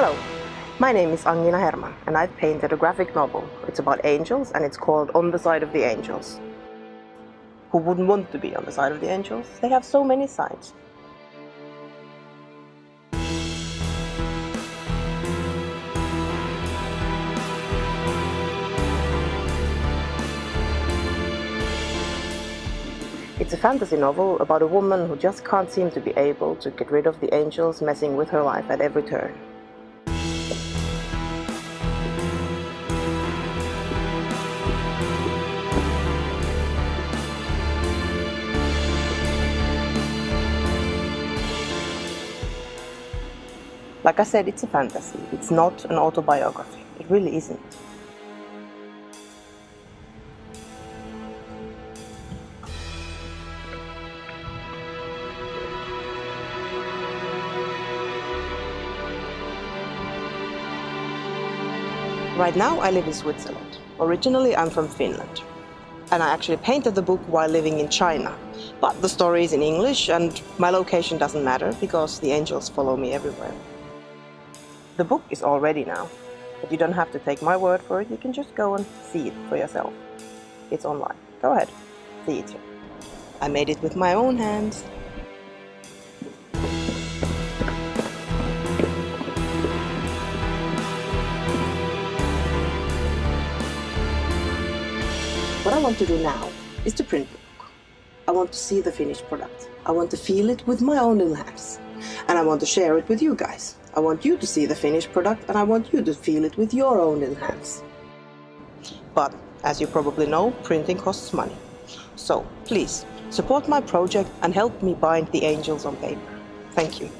Hello, my name is Angina Herrmann and I've painted a graphic novel. It's about angels and it's called On the Side of the Angels. Who wouldn't want to be on the side of the angels? They have so many sides. It's a fantasy novel about a woman who just can't seem to be able to get rid of the angels messing with her life at every turn. Like I said, it's a fantasy. It's not an autobiography. It really isn't. Right now I live in Switzerland. Originally I'm from Finland. And I actually painted the book while living in China. But the story is in English and my location doesn't matter because the angels follow me everywhere. The book is all ready now, but you don't have to take my word for it, you can just go and see it for yourself. It's online. Go ahead, see it. I made it with my own hands. What I want to do now is to print the book. I want to see the finished product. I want to feel it with my own little hands. And I want to share it with you guys. I want you to see the finished product and I want you to feel it with your own hands. But as you probably know, printing costs money. So please support my project and help me bind the angels on paper. Thank you.